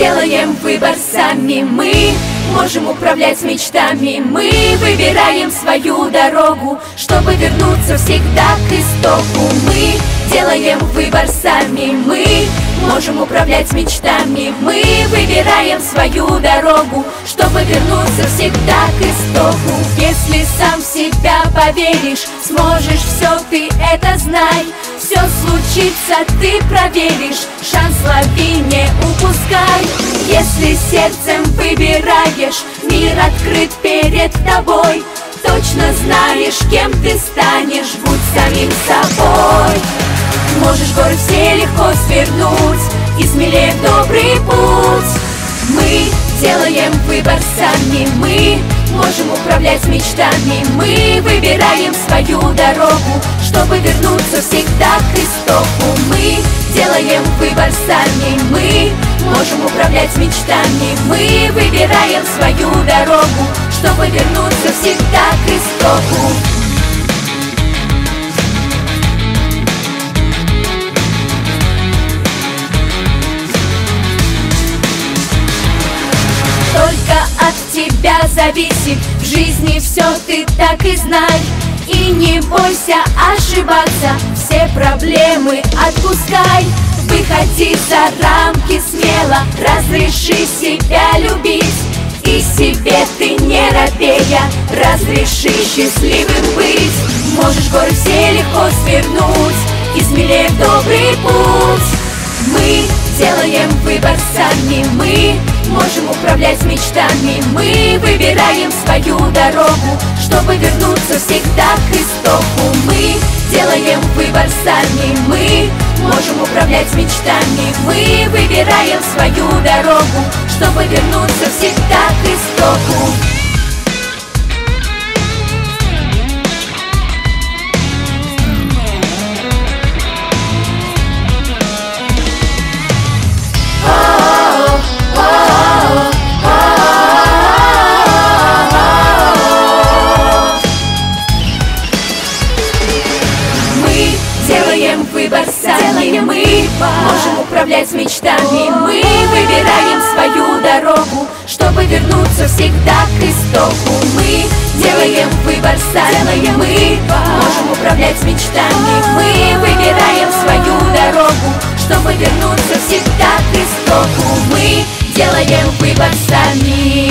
делаем выбор сами. Мы можем управлять мечтами. Мы выбираем свою дорогу Чтобы вернуться всегда к истоку Мы делаем выбор сами. Мы можем управлять мечтами. Мы выбираем свою дорогу Чтобы вернуться всегда к истоку Если сам в себя поверишь Сможешь все, ты это знай. Все случится, ты проверишь. Шанс лови, не упускай. Если сердцем выбираешь Мир открыт перед тобой. Точно знаешь, кем ты станешь Будь самим собой. Можешь горы все легко свернуть И смелее в добрый путь. Мы делаем выбор сами Мы можем управлять мечтами. Мы выбираем свою дорогу Чтобы вернуться всегда к истоку Мы делаем выбор сами. Мы можем управлять мечтами. Мы выбираем свою дорогу Чтобы вернуться всегда к истоку зависит. В жизни все ты так и знай. И не бойся ошибаться. Все проблемы отпускай. Выходи за рамки смело. Разреши себя любить. И себе ты не робея. Разреши счастливым быть. Можешь горы все легко свернуть. И смелее в добрый путь. Мы делаем выбор сами. Мы можем управлять мечтами. Мы выбираем свою дорогу Чтобы вернуться всегда к истоку Мы делаем выбор сами. Мы можем управлять мечтами. Мы выбираем свою дорогу Чтобы вернуться всегда к истоку делаем выбор сами Мы. Можем управлять мечтами Мы. Выбираем свою дорогу Чтобы вернуться всегда к истоку. Мы делаем выбор сами Мы. Можем управлять мечтами Мы. Выбираем свою дорогу Чтобы вернуться всегда к истоку. Мы делаем выбор сами